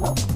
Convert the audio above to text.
Oh.